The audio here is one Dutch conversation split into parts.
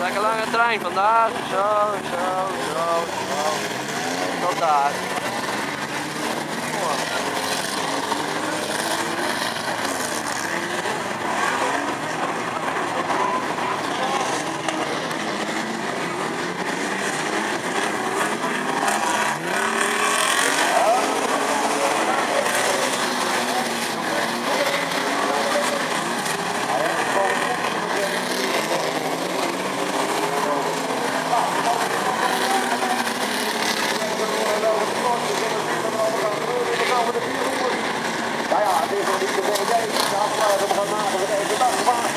Lekker lange trein vandaag. Zo, zo, zo, zo. Tot daar. Thank you.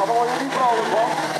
Ma voglio di provo qua.